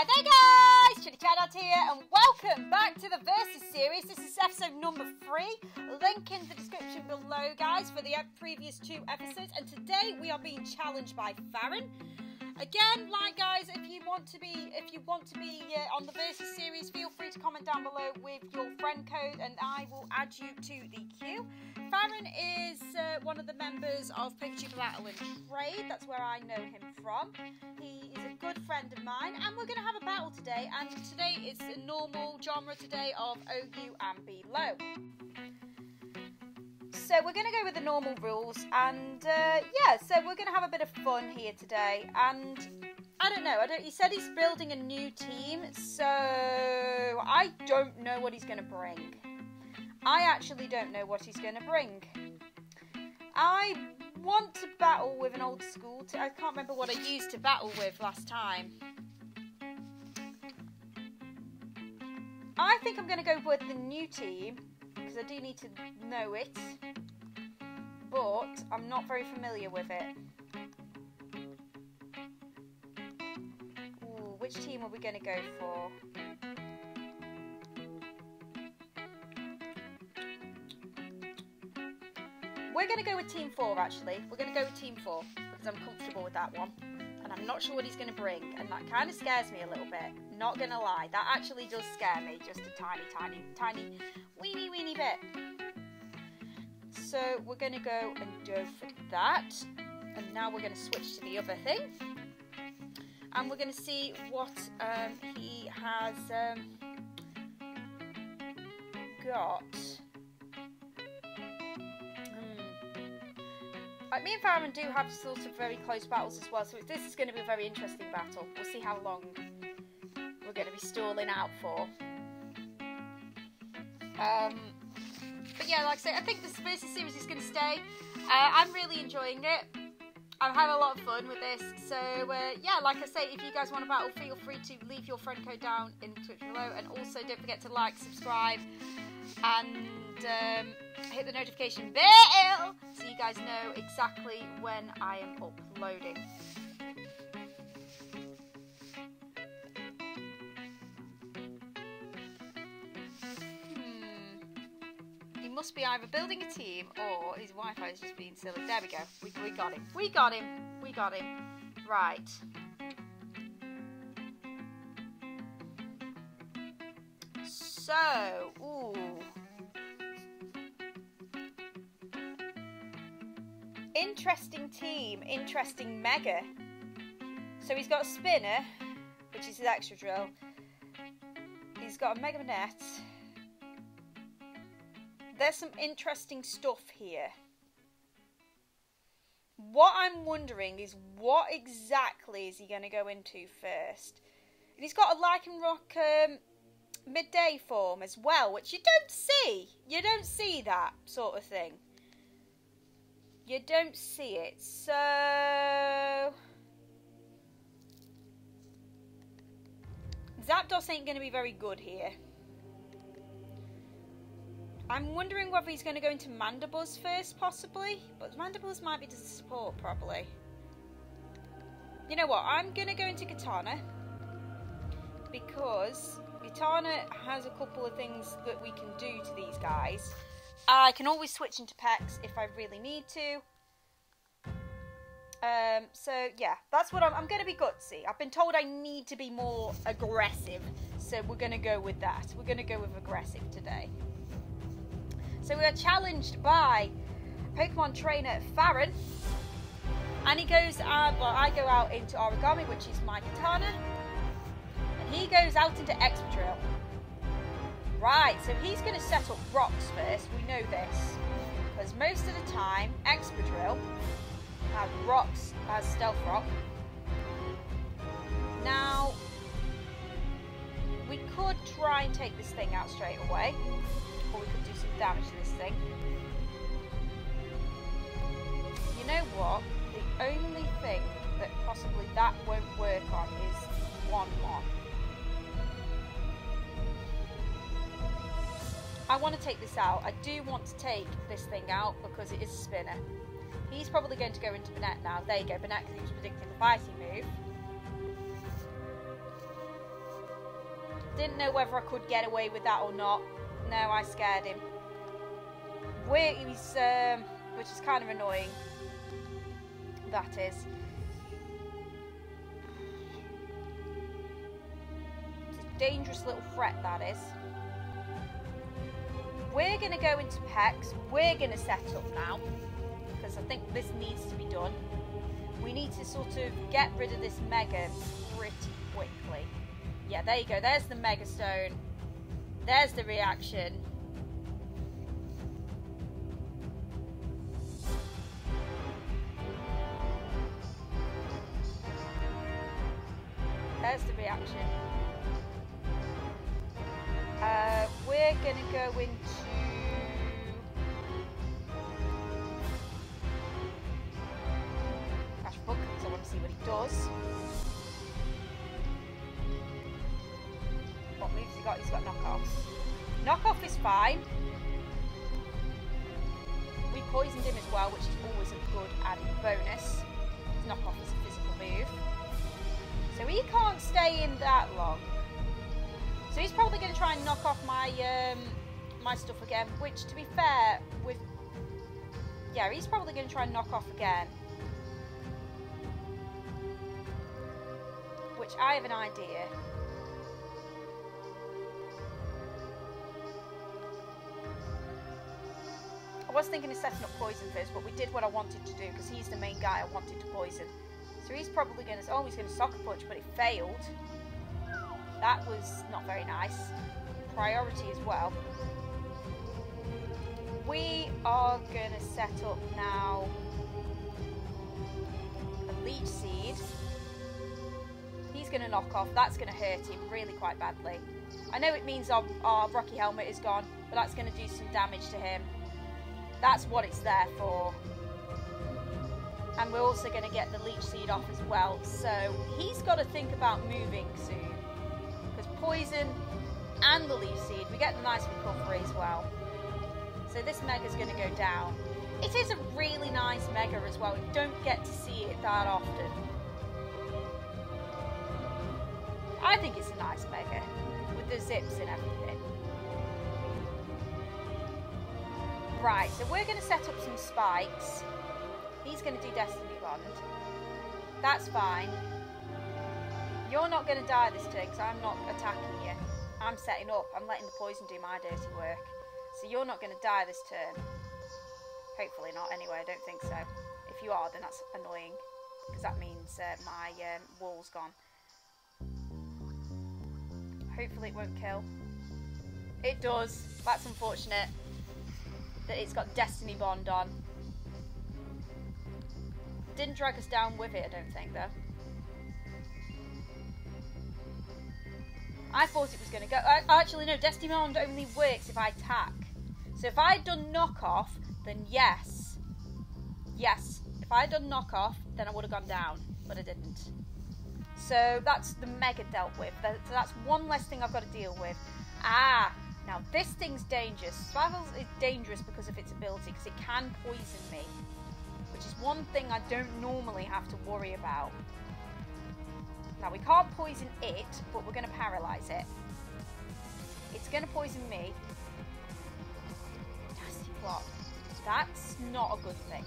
Hi there guys, Chatty Chatot here and welcome back to the Versus series. This is episode number three. Link in the description below guys for the previous two episodes and today we are being challenged by Farron. Again, like guys, if you want to be if you want to be uh, on the Versus series, feel free to comment down below with your friend code, and I will add you to the queue. Farron is uh, one of the members of Pikachu Battle and Trade. That's where I know him from. He is a good friend of mine, and we're going to have a battle today. And today it's a normal genre today of OU and Below. So we're going to go with the normal rules, and uh, yeah, so we're going to have a bit of fun here today. And I don't know. I don't. He said he's building a new team, so I don't know what he's going to bring. I actually don't know what he's going to bring. I want to battle with an old school. I can't remember what I used to battle with last time. I think I'm going to go with the new team because I do need to know it but I'm not very familiar with it. Ooh, which team are we going to go for? We're going to go with Team 4 actually. We're going to go with Team 4 because I'm comfortable with that one. And I'm not sure what he's going to bring. And that kind of scares me a little bit. Not going to lie. That actually does scare me. Just a tiny, tiny, tiny, weeny, weeny bit. So we're going to go and for that. And now we're going to switch to the other thing. And we're going to see what um, he has um, got. Like me and Farron do have sort of very close battles as well, so this is going to be a very interesting battle. We'll see how long we're going to be stalling out for. Um, but yeah, like I say, I think Versus series is going to stay. Uh, I'm really enjoying it. I've had a lot of fun with this. So uh, yeah, like I say, if you guys want to battle, feel free to leave your friend code down in the Twitch below, and also don't forget to like, subscribe, and um, hit the notification bell so you guys know exactly when I am uploading. Hmm. He must be either building a team or his Wi-Fi is just being silly. There we go. We, we got him. We got him. We got him. Right. So, Interesting team. Interesting mega. So he's got a spinner, which is his Excadrill. He's got a mega Banette there's some interesting stuff here. What I'm wondering is what exactly is he going to go into first? And he's got a Lycanroc um, midday form as well, which you don't see. You don't see that sort of thing. You don't see it. So... Zapdos ain't going to be very good here. I'm wondering whether he's going to go into Mandibuzz first, possibly. But Mandibuzz might be to support, probably. You know what? I'm going to go into Kartana. Because Kartana has a couple of things that we can do to these guys. I can always switch into Pex if I really need to. Um, so yeah, that's what I'm, I'm going to be gutsy. I've been told I need to be more aggressive, so we're going to go with that. We're going to go with aggressive today. So we are challenged by Pokemon trainer Farron. And he goes, uh, well, I go out into Origami, which is my Kartana. And he goes out into Excadrill. Right, so he's going to set up rocks first. We know this. Because most of the time, Excadrill has rocks as Stealth Rock. Now, we could try and take this thing out straight away or we could do some damage to this thing. You know what? The only thing that possibly that won't work on is 1-1. I want to take this out. I do want to take this thing out because it is a spinner. He's probably going to go into Banette now. There you go. Banette, he was predicting the fighting move. didn't know whether I could get away with that or not. No, I scared him. He's, um, which is kind of annoying. That is. It's a dangerous little threat, that is. We're going to go into PEX. We're going to set up now. Because I think this needs to be done. We need to sort of get rid of this Mega pretty quickly. Yeah, there you go. There's the Mega Stone. There's the reaction. There's the reaction. We're gonna go into Ash Book because I want to see what he does. What moves he got? He's got knockoff. Knockoff is fine. We poisoned him as well, which is always a good added bonus. Knockoff is a physical move. So he can't stay in that long. So he's probably going to try and knock off my um, my stuff again, which to be fair, with yeah, he's probably going to try and knock off again. Which I have an idea. I was thinking of setting up poison first, but we did what I wanted to do because he's the main guy I wanted to poison. So he's probably going to, oh, he's going to sucker punch, but it failed. That was not very nice. Priority as well. We are going to set up now a leech seed. He's going to knock off. That's going to hurt him really quite badly. I know it means our, our Rocky Helmet is gone, but that's going to do some damage to him. That's what it's there for. And we're also going to get the leech seed off as well. So he's got to think about moving soon. Poison and the leech seed, we get nice recovery as well. So this mega is going to go down. It is a really nice mega as well. We don't get to see it that often. I think it's a nice mega with the zips and everything. Right, so we're going to set up some spikes. He's going to do Destiny Bond. That's fine. You're not going to die this turn because I'm not attacking you. I'm setting up. I'm letting the poison do my dirty work. So you're not going to die this turn. Hopefully not, anyway. I don't think so. If you are, then that's annoying. Because that means uh, my um, wall's gone. Hopefully it won't kill. It does. That's unfortunate that it's got Destiny Bond on. Didn't drag us down with it, I don't think, though. I thought it was going to go. Uh, actually, no, Destiny Bond only works if I attack. So if I'd done knockoff, then yes. Yes. If I'd done knockoff, then I would have gone down, but I didn't. So that's the mega dealt with. So that's one less thing I've got to deal with. Ah, now this thing's dangerous. Salazzle is dangerous because of its ability, because it can poison me. Which is one thing I don't normally have to worry about. Now we can't poison it, but we're going to paralyze it. It's going to poison me. Nasty plot. That's not a good thing.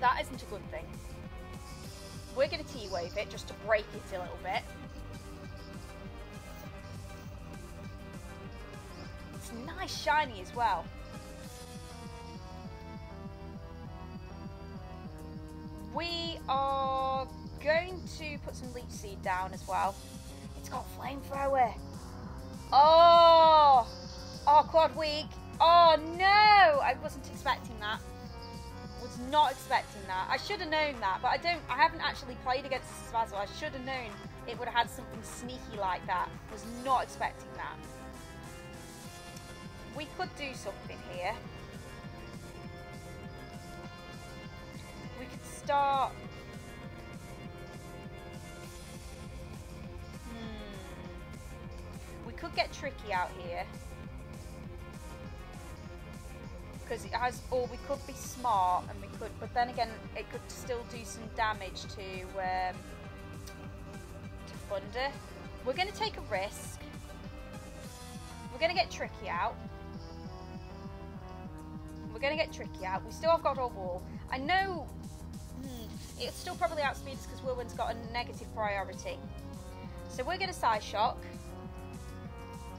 That isn't a good thing. We're going to T-wave it just to break it a little bit. It's nice shiny as well. Going to put some leech seed down as well. It's got flamethrower. Oh, oh, quad weak. Oh no, I wasn't expecting that. Was not expecting that. I should have known that, but I don't. I haven't actually played against Salazzle. I should have known it would have had something sneaky like that. Was not expecting that. We could do something here. We could start could get tricky out here. Because it has, or we could be smart and we could, but then again, it could still do some damage to, um, to Thunder. we're going to take a risk. We're going to get tricky out. We're going to get tricky out. We still have got our wall. I know hmm, it's still probably outspeed us because Wilwyn's got a negative priority. So we're going to side shock.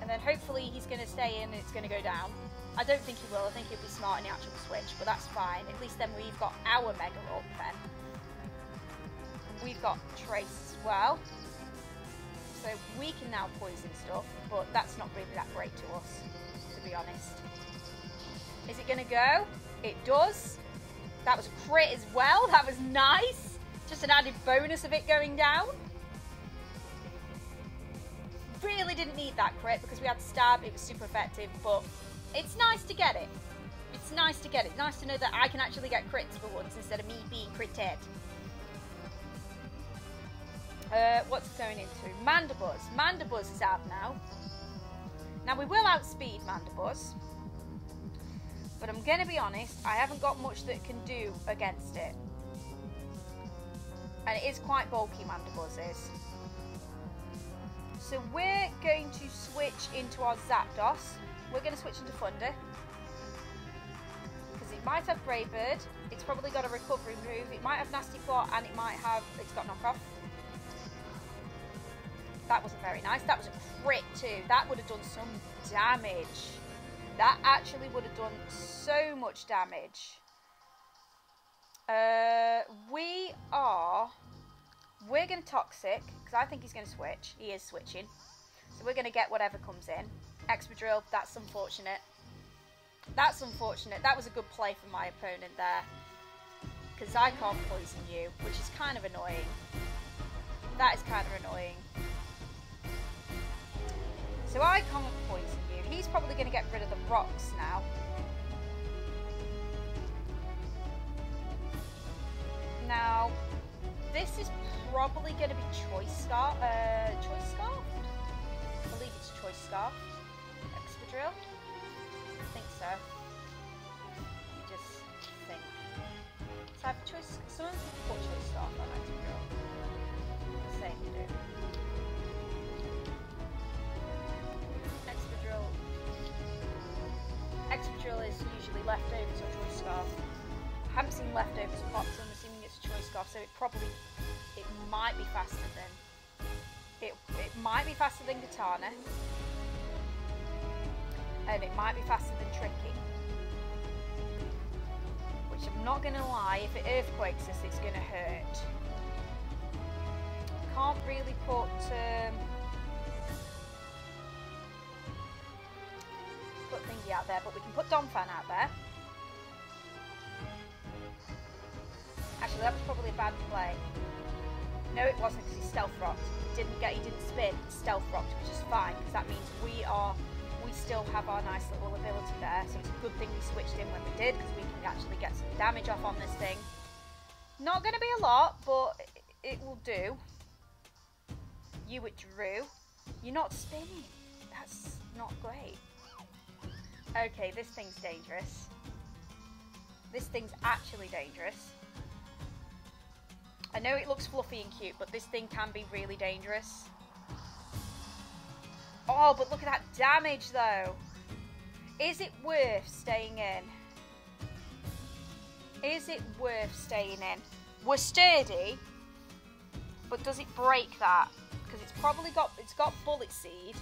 And then hopefully he's going to stay in and it's going to go down. I don't think he will. I think he'll be smart in the actual switch, but that's fine. At least then we've got our Mega up then. We've got Trace as well. So we can now poison stuff, but that's not really that great to us, to be honest. Is it going to go? It does. That was a crit as well. That was nice. Just an added bonus of it going down. Really didn't need that crit because we had stab. It was super effective, but it's nice to get it. It's nice to get it. Nice to know that I can actually get crits for once instead of me being critted. Uh, what's it going into? Mandibuzz. Mandibuzz is out now. Now we will outspeed Mandibuzz. But I'm going to be honest, I haven't got much that can do against it. And it is quite bulky, Mandibuzz is. So we're going to switch into our Zapdos. We're going to switch into Thunder. Because it might have Brave Bird. It's probably got a recovery move. It might have Nasty Plot and it might have... It's got knockoff. That wasn't very nice. That was a crit too. That would have done some damage. That actually would have done so much damage. Uh, we are... We're going to Toxic, because I think he's going to switch. He is switching. So we're going to get whatever comes in. Excadrill, that's unfortunate. That's unfortunate. That was a good play from my opponent there. Because I can't poison you, which is kind of annoying. That is kind of annoying. So I can't poison you. He's probably going to get rid of the rocks now. Now, this is probably going to be Choice Scarf. Uh, choice Scarf? I believe it's Choice Scarf. Excadrill? I think so. Me just think. So I have Choice... Some of them put Choice Scarf on Excadrill. The same do. Excadrill is usually leftovers or choice scarf. I haven't seen leftovers pops, so I'm assuming it's choice scarf, so it probably, it might be faster than, it, it might be faster than Kartana, and it might be faster than Tricky. Which I'm not going to lie, if it earthquakes us, it's going to hurt. Can't really put... Um, put Thingy out there, but we can put Donphan out there. Actually, that was probably a bad play. No, it wasn't because he stealth rocked. He didn't get, he didn't spin. Stealth rocked, which is fine because that means we are, we still have our nice little ability there. So it's a good thing we switched in when we did because we can actually get some damage off on this thing. Not going to be a lot, but it will do. You withdrew. You're not spinning. That's not great. Okay, this thing's dangerous. This thing's actually dangerous. I know it looks fluffy and cute, but this thing can be really dangerous. Oh, but look at that damage, though. Is it worth staying in? Is it worth staying in? We're sturdy, but does it break that? Because it's probably got it's got bullet seed.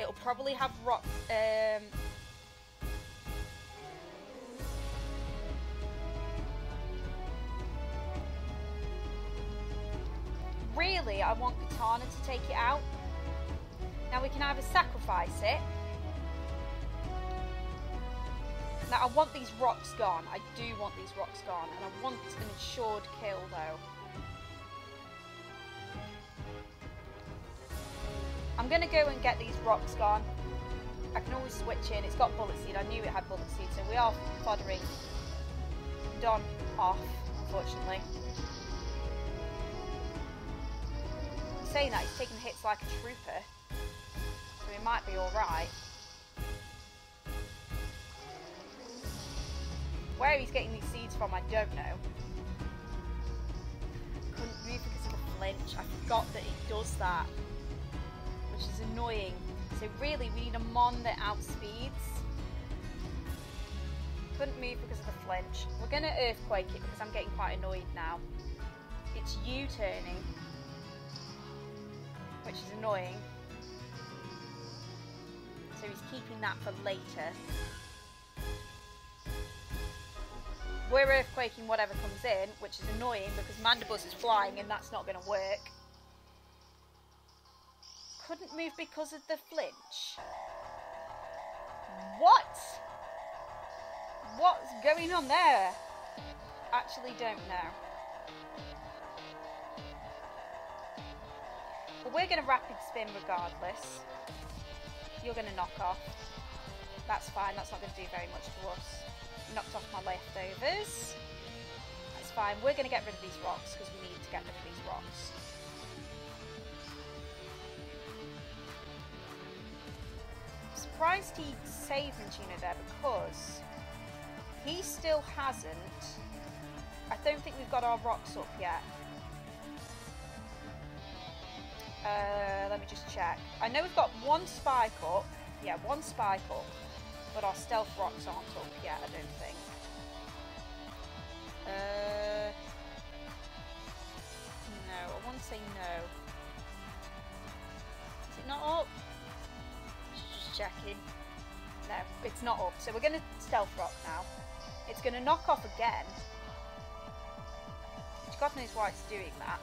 It'll probably have rock um, I want Kartana to take it out. Now we can either sacrifice it. Now I want these rocks gone. I do want these rocks gone. And I want an assured kill though. I'm going to go and get these rocks gone. I can always switch in. It's got bullet seed. I knew it had bullet seed. So we are foddering Don off, unfortunately. Saying that, he's taking hits like a trooper. So he might be alright. Where he's getting these seeds from, I don't know. Couldn't move because of the flinch. I forgot that it does that. which is annoying. So really, we need a Mon that outspeeds. Couldn't move because of the flinch. We're going to Earthquake it because I'm getting quite annoyed now. It's U-turning, which is annoying. So he's keeping that for later. We're earthquaking whatever comes in, which is annoying because Mandibuzz is flying and that's not going to work. Couldn't move because of the flinch. What? What's going on there? Actually don't know. But we're going to rapid spin regardless. You're going to knock off. That's fine, that's not going to do very much to us knocked off my leftovers. That's fine. We're going to get rid of these rocks because we need to get rid of these rocks. Surprised he saved Minccino there because he still hasn't. I don't think we've got our rocks up yet. Uh, let me just check. I know we've got one spike up. Yeah, one spike up. But our stealth rocks aren't up yet, I don't think. Uh, no, I want to say no. Is it not up? Just checking. No, it's not up. So we're going to stealth rock now. It's going to knock off again. God knows why it's doing that.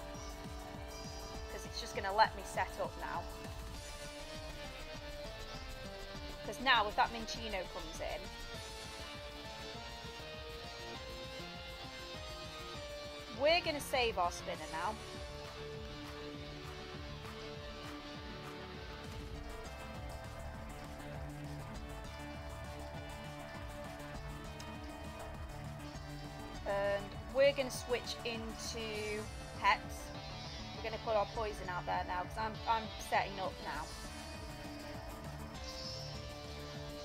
It's just going to let me set up now. Because now, if that Minccino comes in, we're going to save our spinner now. And we're going to switch into Hex. Put our poison out there now because I'm, I'm setting up now.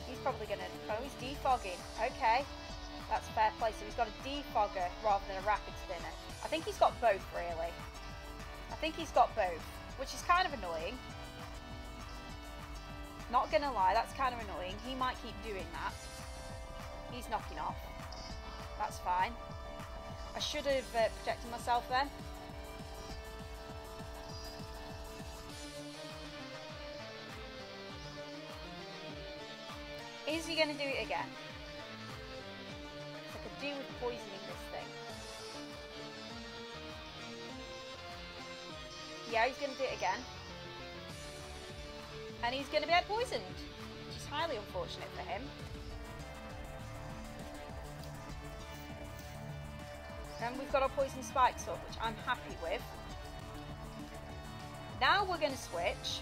He's probably going to... Oh, he's defogging. Okay. That's fair play. So he's got a defogger rather than a rapid spinner. I think he's got both, really. I think he's got both, which is kind of annoying. Not going to lie, that's kind of annoying. He might keep doing that. He's knocking off. That's fine. I should have uh, protected myself then. Is he going to do it again? I could do with poisoning this thing. Yeah, he's going to do it again. And he's going to be poisoned, which is highly unfortunate for him. And we've got our poison spikes up, which I'm happy with. Now we're going to switch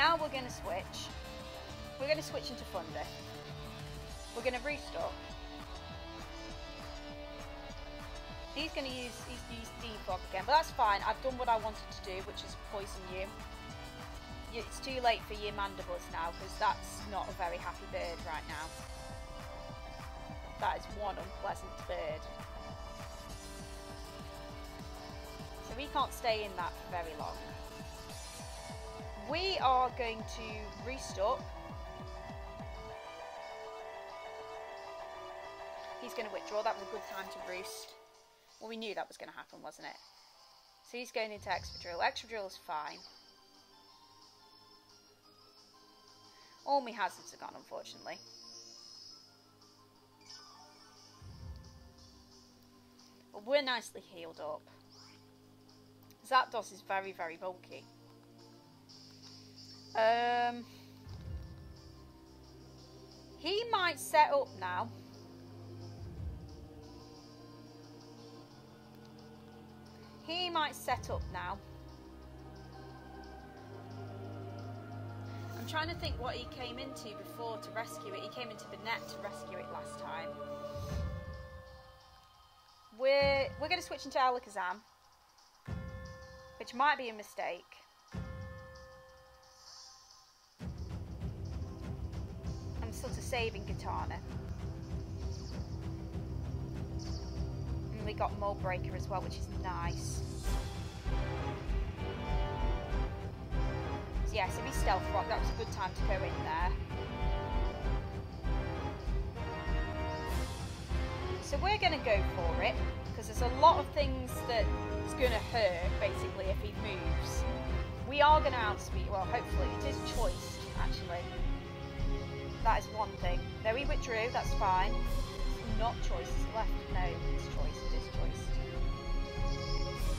Now we're going to switch. We're going to switch into Thunder. We're going to restock. He's going to use he's used defog again, but that's fine. I've done what I wanted to do, which is poison you. It's too late for your Mandibuzz now, because that's not a very happy bird right now. That is one unpleasant bird. So we can't stay in that for very long we are going to restock. He's going to withdraw. That was a good time to roost. Well, we knew that was going to happen, wasn't it? So he's going into Excadrill. Extra drill is fine. All my hazards are gone, unfortunately. But we're nicely healed up. Zapdos is very, very bulky. Um, he might set up now. He might set up now. I'm trying to think what he came into before to rescue it. He came into the net to rescue it last time. We're we're going to switch into Alakazam, which might be a mistake. sort of saving Kartana. And we got Mold Breaker as well, which is nice. So yes, if he's stealth rock, that was a good time to go in there. So we're going to go for it, because there's a lot of things that's going to hurt, basically, if he moves. We are going to outspeed, well, hopefully, it is choice, actually. That is one thing. No, he withdrew, that's fine. not choice, left, no, it's choice, it is choice.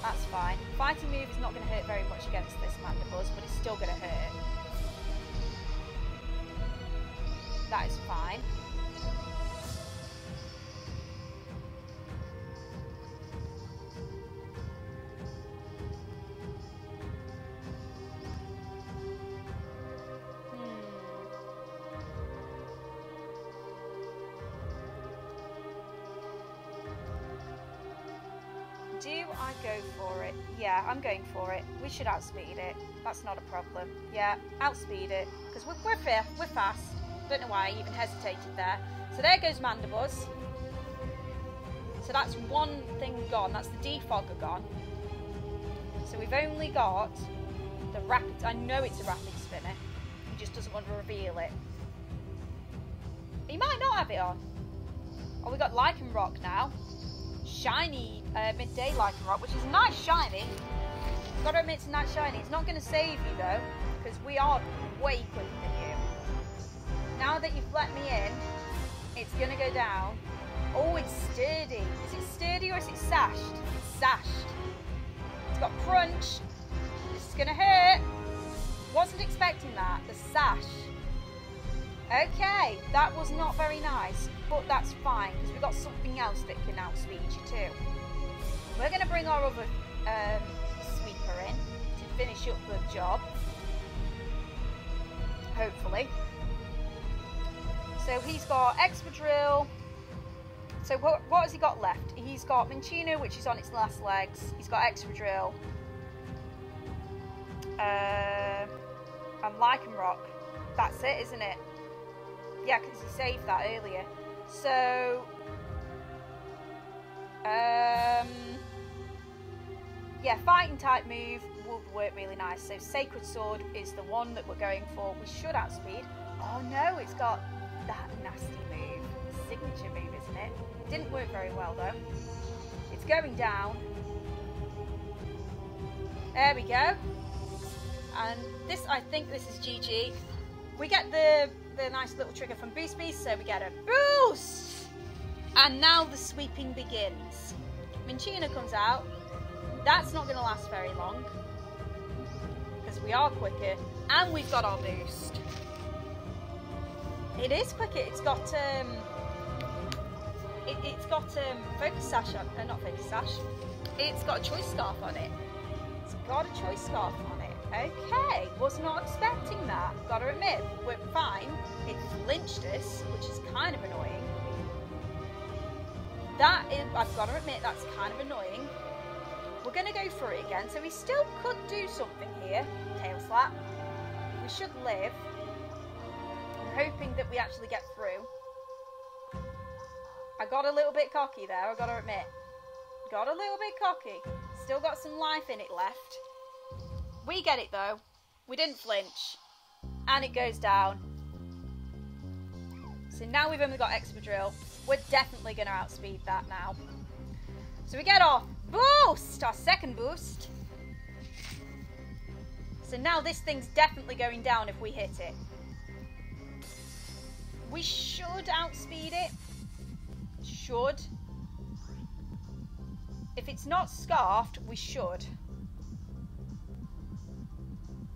That's fine. Fighting move is not going to hurt very much against this Mandibuzz, but it's still going to hurt. That is fine. Should outspeed it. That's not a problem. Yeah, outspeed it. Because we're, we're fair. We're fast. Don't know why I even hesitated there. So there goes Mandibuzz. So that's one thing gone. That's the defogger gone. So we've only got the rapid... I know it's a rapid spinner. He just doesn't want to reveal it. He might not have it on. Oh, we got Lycanroc now. Shiny uh, midday Lycanroc, which is nice shiny. Gotta admit it's nice shiny. It's not going to save you though, because we are way quicker than you. Now that you've let me in, it's going to go down. Oh, it's sturdy. Is it sturdy or is it sashed? It's sashed. It's got crunch. This is going to hurt. Wasn't expecting that. The sash. Okay, that was not very nice, but that's fine because we've got something else that can outspeed you too. We're going to bring our other um, in to finish up the job. Hopefully. So he's got Excadrill. So what, what has he got left? He's got Minccino, which is on its last legs. He's got Excadrill. Uh, and Lycanroc. That's it, isn't it? Yeah, because he saved that earlier. So, um, yeah, fighting type move would work really nice. So Sacred Sword is the one that we're going for. We should outspeed. Oh no, it's got that nasty move. Signature move, isn't it? Didn't work very well though. It's going down. There we go. And this, I think this is GG. We get the the nice little trigger from Boost Beast, so we get a boost! And now the sweeping begins. Minccino comes out. That's not going to last very long. Because we are quicker. And we've got our boost. It is quicker. It's got, um... It, has got, um, Focus Sash on... Uh, not Focus Sash. It's got a Choice Scarf on it. It's got a Choice Scarf on it. Okay, was not expecting that. Gotta admit, we're fine. It flinched us, which is kind of annoying. That is, I've got to admit, that's kind of annoying. We're going to go for it again, so we still could do something here. Tail slap. We should live. I'm hoping that we actually get through. I got a little bit cocky there, i got to admit. Got a little bit cocky. Still got some life in it left. We get it though. We didn't flinch. And it goes down. So now we've only got Excadrill. We're definitely going to outspeed that now. So we get our boost, our second boost. So now this thing's definitely going down if we hit it. We should outspeed it. Should. If it's not scarfed, we should.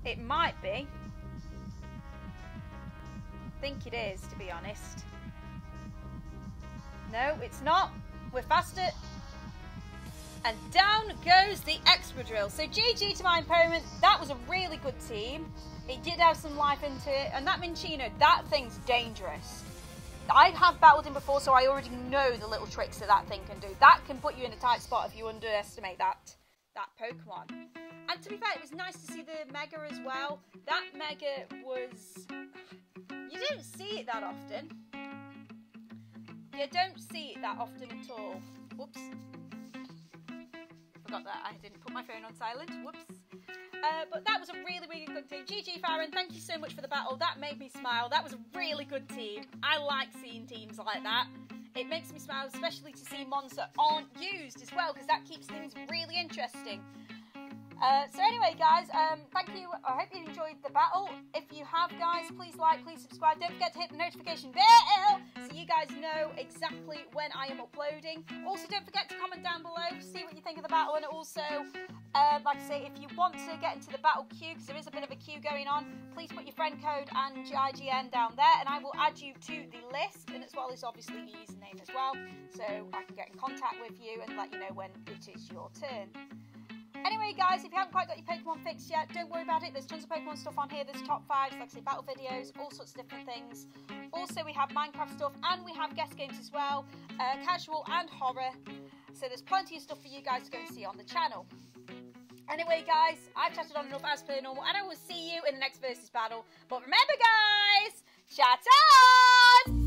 It might be. think it is, to be honest. No, it's not. We're faster. And down goes the Excadrill. So GG to my opponent. That was a really good team. It did have some life into it. And that Minccino, that thing's dangerous. I have battled him before, so I already know the little tricks that that thing can do. That can put you in a tight spot if you underestimate that that Pokemon. And to be fair, it was nice to see the Mega as well. That Mega was... You don't see it that often. You don't see it that often at all. Whoops. That I didn't put my phone on silent. Whoops. Uh, but that was a really, really good team. GG Farron, thank you so much for the battle. That made me smile. That was a really good team. I like seeing teams like that. It makes me smile, especially to see mons that aren't used as well, because that keeps things really interesting. Uh, so anyway, guys, um, thank you. I hope you enjoyed the battle. If you have, guys, please like, please subscribe. Don't forget to hit the notification bell so you guys know exactly when I am uploading. Also, don't forget to comment down below, see what you think of the battle, and also, um, like I say, if you want to get into the battle queue, because there is a bit of a queue going on, please put your friend code and GIGN down there, and I will add you to the list, and as well as obviously your username as well, so I can get in contact with you and let you know when it is your turn. Anyway, guys, if you haven't quite got your Pokemon fixed yet, don't worry about it. There's tons of Pokemon stuff on here. There's top fives, like I say, battle videos, all sorts of different things. Also, we have Minecraft stuff and we have guest games as well, uh, casual and horror. So there's plenty of stuff for you guys to go and see on the channel. Anyway, guys, I've chatted on enough as per normal, and I will see you in the next versus battle. But remember, guys, chat on!